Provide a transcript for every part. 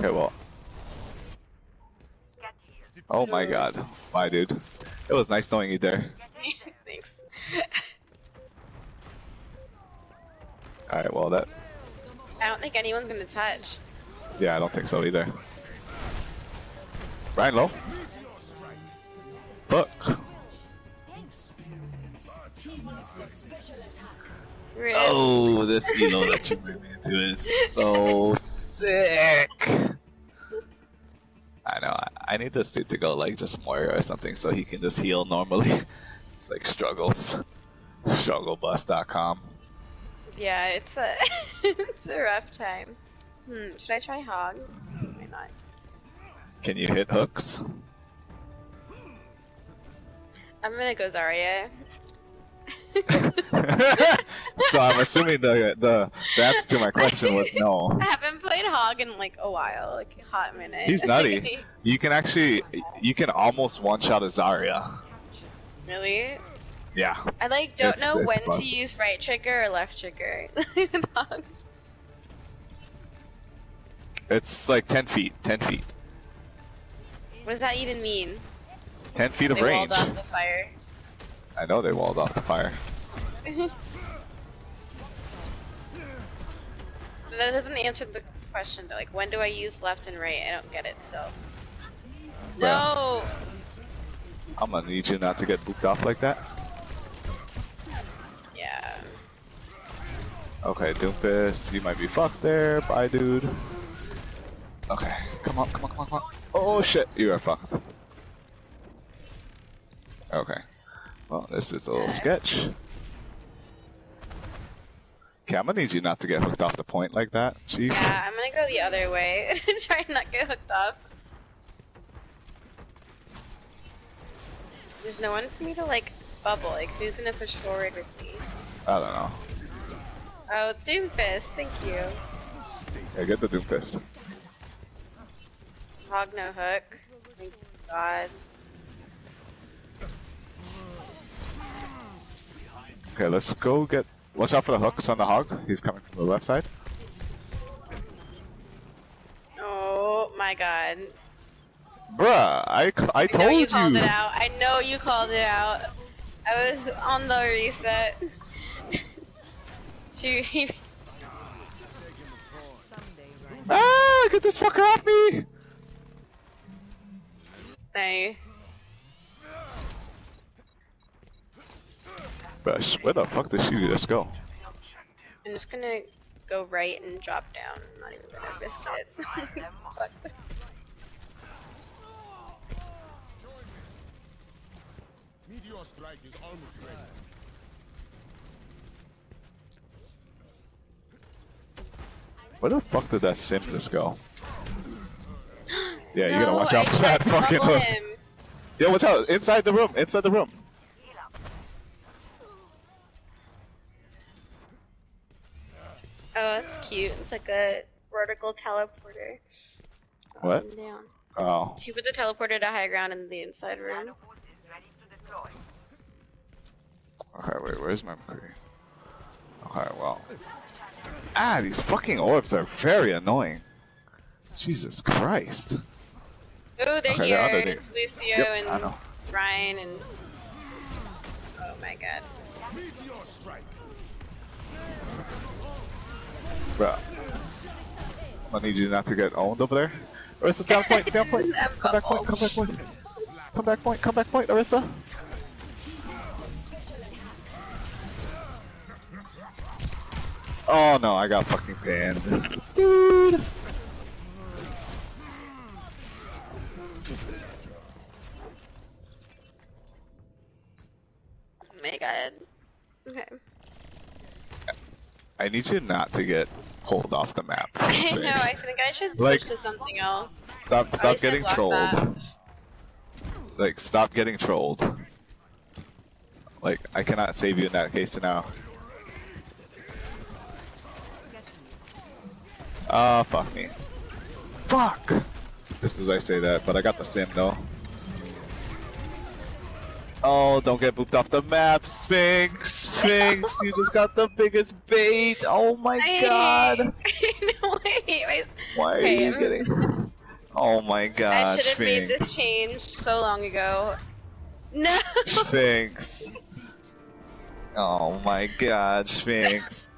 Okay, well. Oh my god. Bye, dude. It was nice knowing you there. Thanks. Alright, well, that. I don't think anyone's gonna touch. Yeah, I don't think so either. Rein low. Fuck. Rip. Oh, this elo that you ran into is so sick. I know. I, I need this dude to go like just Moira or something so he can just heal normally. It's like struggles. Strugglebus.com. Yeah, it's a it's a rough time. Hmm, should I try hog? Why not? Can you hit hooks? I'm gonna go Zarya. so I'm assuming the the the answer to my question was no. I haven't played hog in like a while, like a hot minute. He's nutty. You can actually you can almost one shot a Zarya. really? Yeah. I like don't It's- know it's when to use right trigger or left trigger. with hog. It's like ten feet. Ten feet. What does that even mean? Ten feet of they range. walled off the fire. I know they walled off the fire. that doesn't answer the question. though. Like, when do I use left and right? I don't get it still. No! I'm gonna need you not to get booped off like that. Yeah. Okay, Doomfist, you might be fucked there. Bye, dude. Okay, come on, come on, come on, come on. Oh shit, you are fucked. Okay. Well, this is a little sketch. Okay, I'm gonna need you not to get hooked off the point like that. Chief. Yeah, I'm gonna go the other way. Try and not get hooked off. There's no one for me to like bubble. Like, who's gonna push forward with me? I don't know. Oh, Doomfist, thank you. Yeah, get the Doomfist. Hog no hook. Thank God. Okay, let's go get. Watch out for the hooks on the hog. He's coming from the left side. Oh my God. Bruh, I, I told you you. called it out. I know you called it out. I was on the reset. Shoot. Ah, get this fucker off me! No. Bruh, where the fuck did she just go? I'm just gonna go right and drop down. I'm not even gonna risk it. Fuck. Meteor strike is almost ready. Where the fuck did that Sym just go? Yeah, you gotta watch out for tried that fucking hook. him. Yeah, watch out! Inside the room! Inside the room! Oh, that's cute. It's like a vertical teleporter. What? Down. Oh. She put the teleporter to high ground in the inside room. Okay, wait, where's my movie? Okay, well. Ah, these fucking orbs are very annoying. Jesus Christ. Oh, they're Okay, here. they're. It's Lucio Yep, I and. Rein and. Oh my god. Bruh. I'm need you not to get owned over there. Arissa, stay on point, stay point. I'm Come back point, come back point. Come back point, come back point, Arissa. Oh no, I got fucking banned. Dude! Oh my god. Okay. I need you not to get pulled off the map. I know, I think I should Like- switch to something else. Stop, stop should getting trolled. that. Like, stop getting trolled. Like, I cannot save you in that case now. Ah, fuck me. Fuck! Just as I say that, but I got the Sym though. Oh, don't get booped off the map, Sphinx! Sphinx, you just got the biggest bait! Oh my I god! no, hate my- Why are you I'm- getting... Oh my god, I should have made this change so long ago. No! Sphinx. Oh my god, Sphinx.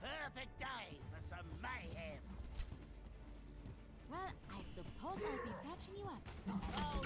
perfect day for some mayhem. Well, I suppose I'll be patching you up. Oh,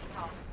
你好。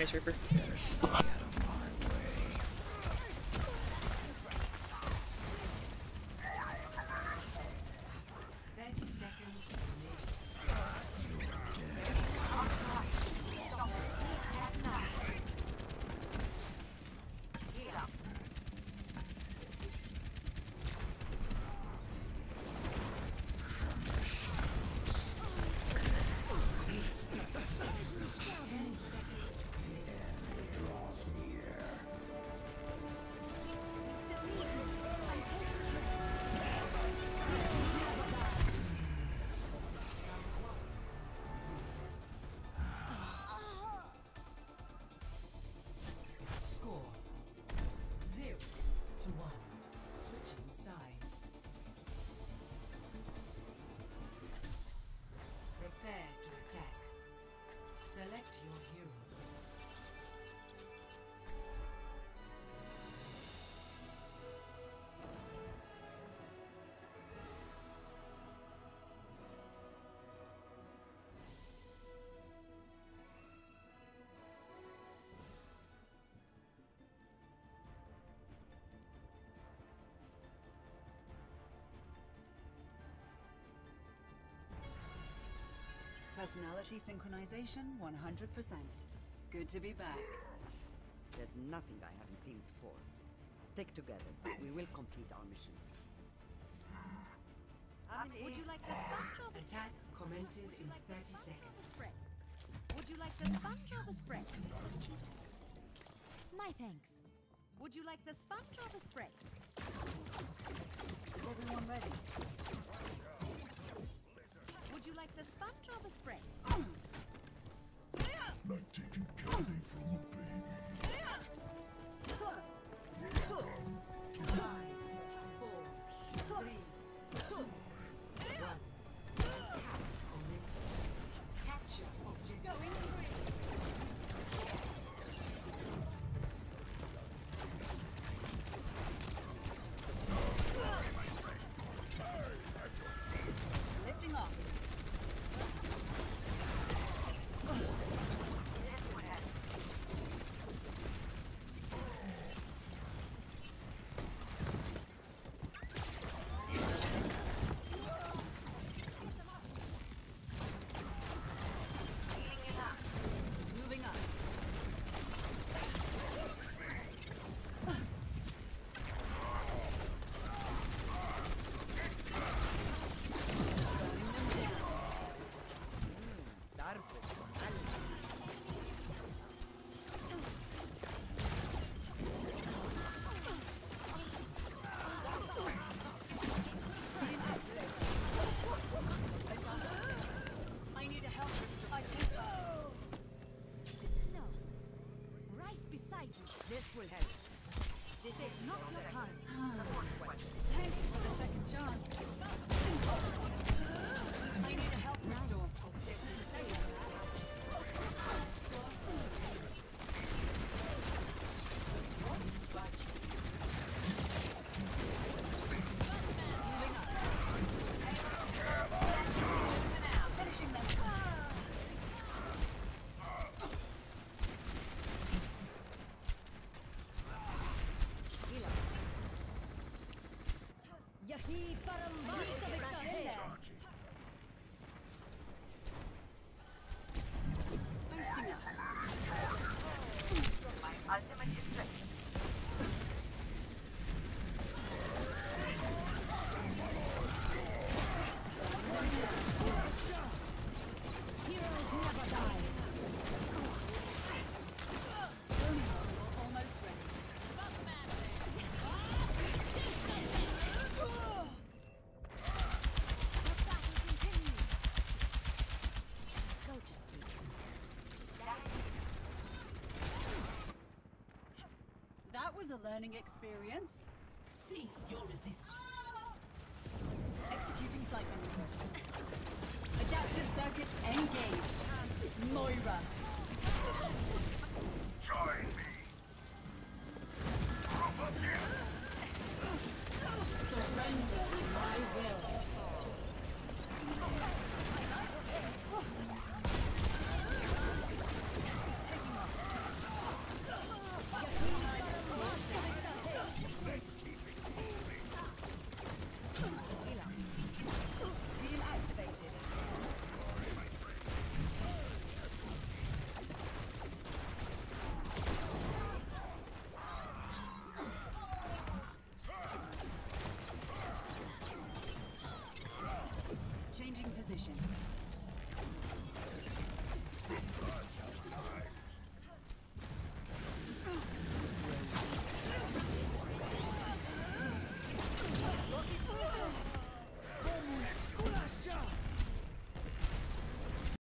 Nice Reaper. Personality synchronization 100%. Good to be back. There's nothing I haven't seen before. Stick together. We will complete our mission. Ah, Would you like the sponge or the Attack commences in like 30 seconds. Would you like the sponge or the spread? My thanks. Would you like the sponge or the spread? Is everyone ready? You like the sponge spread? Like taking candy from a This will help. This is not your time. That was a learning experience. Cease your resistance. Executing flight maneuvers. Adaptive circuits engaged. Moira. Join me. Surrender to my will.